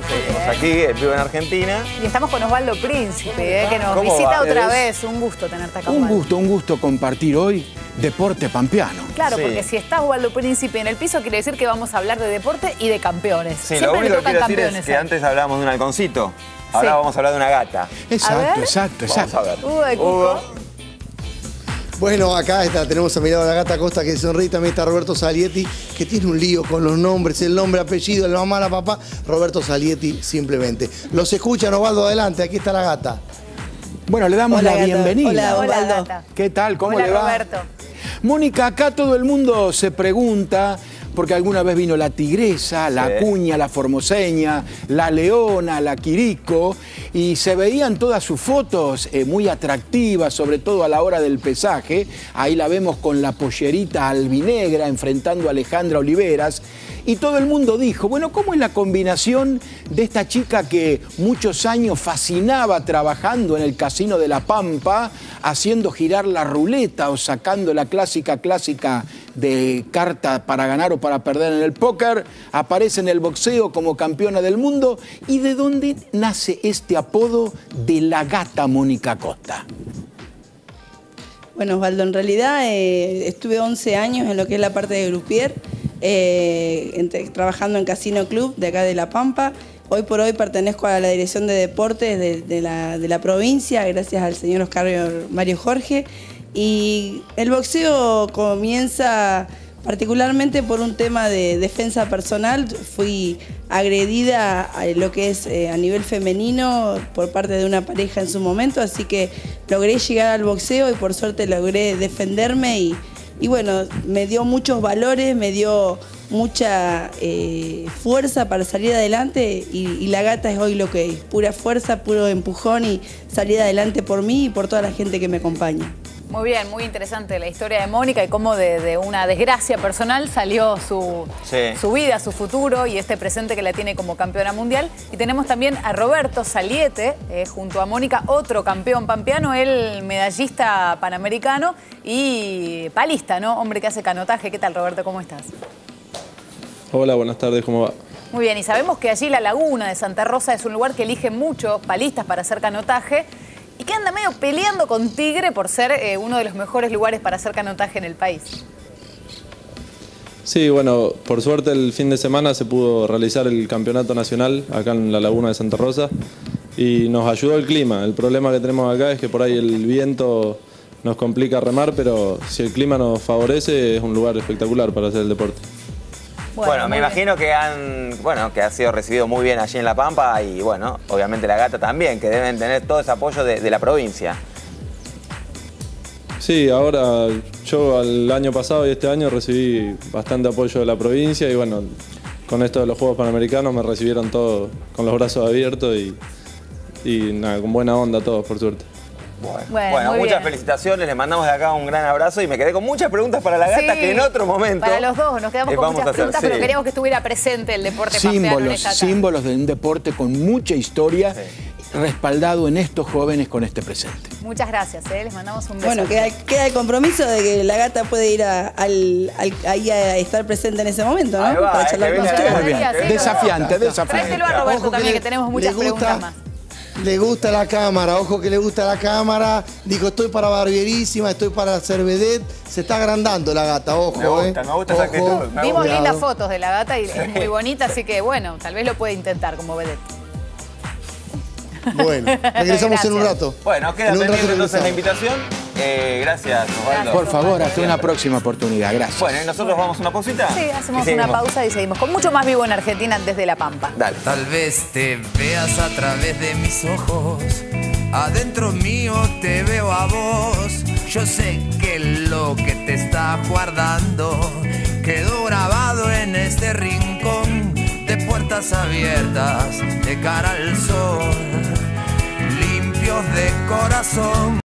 Estamos aquí, en vivo en Argentina. Y estamos con Osvaldo Príncipe, eh, que nos ¿Cómo visita va? otra vez. Un gusto tenerte acá. Un Osvaldo. gusto, un gusto compartir hoy deporte pampeano. Claro, Sí. porque si está Osvaldo Príncipe en el piso, quiere decir que vamos a hablar de deporte y de campeones. Sí, Siempre lo único que tocan quiero decir es campeones. que ¿eh? antes hablábamos de un halconcito. Ahora Sí. vamos a hablar de una gata. Exacto, exacto, exacto. Vamos a ver. Hugo de Cuco. Hugo. Bueno, acá está, tenemos a mi lado a la gata Costa que sonríe, también está Roberto Salietti, que tiene un lío con los nombres, el nombre, apellido, la mamá, la papá, Roberto Salietti simplemente. Los escuchan, Osvaldo, adelante, aquí está la gata. Bueno, le damos Hola, la gata. bienvenida. Hola, Hola, Osvaldo. gata. ¿Qué tal? ¿Cómo Hola, le va? Roberto. Mónica, acá todo el mundo se pregunta, porque alguna vez vino la tigresa, la Sí. cuña, la formoseña, la leona, la quirico, y se veían todas sus fotos eh, muy atractivas, sobre todo a la hora del pesaje. Ahí la vemos con la pollerita albinegra enfrentando a Alejandra Oliveras. Y todo el mundo dijo, bueno, ¿cómo es la combinación de esta chica que muchos años fascinaba trabajando en el Casino de la Pampa, haciendo girar la ruleta o sacando la clásica clásica de carta para ganar o para perder en el póker, aparece en el boxeo como campeona del mundo y de dónde nace este apodo de la gata Mónica Costa. Bueno, Osvaldo, en realidad eh, estuve 11 años en lo que es la parte de Grupier, eh, trabajando en Casino Club de acá de La Pampa. Hoy por hoy pertenezco a la Dirección de Deportes de, de la, de la provincia, gracias al señor Oscar Mario Jorge. Y el boxeo comienza particularmente por un tema de defensa personal. Fui agredida a lo que es eh, a nivel femenino por parte de una pareja en su momento, así que logré llegar al boxeo y por suerte logré defenderme y, bueno, me dio muchos valores, me dio mucha eh, fuerza para salir adelante y la gata es hoy lo que es, pura fuerza, puro empujón y salir adelante por mí y por toda la gente que me acompaña. Muy bien, muy interesante la historia de Mónica y cómo de, de una desgracia personal salió su, Sí. su vida, su futuro y este presente que la tiene como campeona mundial. Y tenemos también a Roberto Saliete, eh, junto a Mónica, otro campeón pampeano, el medallista panamericano y palista, ¿no? Hombre que hace canotaje. ¿Qué tal, Roberto? ¿Cómo estás? Hola, buenas tardes, ¿cómo va? Muy bien, y sabemos que allí la laguna de Santa Rosa es un lugar que eligen muchos palistas para hacer canotaje que anda medio peleando con Tigre por ser eh, uno de los mejores lugares para hacer canotaje en el país. Sí, bueno, por suerte el fin de semana se pudo realizar el campeonato nacional acá en la laguna de Santa Rosa y nos ayudó el clima. El problema que tenemos acá es que por ahí el viento nos complica remar, pero si el clima nos favorece es un lugar espectacular para hacer el deporte. Bueno, me bien. imagino que han, bueno, que ha sido recibido muy bien allí en La Pampa y bueno, obviamente la gata también, que deben tener todo ese apoyo de, de la provincia. Sí, ahora yo al año pasado y este año recibí bastante apoyo de la provincia y bueno, con esto de los Juegos Panamericanos me recibieron todos con los brazos abiertos y, y nada, con buena onda todos, por suerte. Bueno, muchas bien. felicitaciones, les mandamos de acá un gran abrazo y me quedé con muchas preguntas para la gata Sí, que en otro momento. Para los dos, nos quedamos eh, con muchas hacer, preguntas, pero queríamos que estuviera presente el deporte pampeano en Símbolos, símbolos de un deporte con mucha historia, Sí. respaldado en estos jóvenes con este presente. Muchas gracias, eh, les mandamos un beso. Bueno, queda, queda el compromiso de que la gata puede ir a, al, al- ahí a estar presente en ese momento, ¿no? Va, Para eh, charlar que con ustedes. desafiante, desafiante. Tráetelo a Roberto Ojo que también, le- que tenemos muchas gusta- preguntas más. Le gusta la cámara, ojo que le gusta la cámara. Dijo, estoy para barbierísima, estoy para hacer vedette. Se está agrandando la gata, ojo, Me gusta, eh. me gusta esa actitud, me Vimos lindas fotos de la gata y es muy bonita, así que bueno, tal vez lo puede intentar como vedette. Bueno, regresamos en un rato. Bueno, queda En un rato pendiente entonces la invitación. Eh, gracias, Osvaldo. Por favor, hasta una próxima oportunidad. Gracias. Bueno, ¿y nosotros vamos a una pausita? Sí, hacemos una pausa y seguimos con mucho más vivo en Argentina desde La Pampa. Dale. Tal vez te veas a través de mis ojos, adentro mío te veo a vos. Yo sé que lo que te está guardando quedó grabado en este rincón de puertas abiertas de cara al sol, limpios de corazón.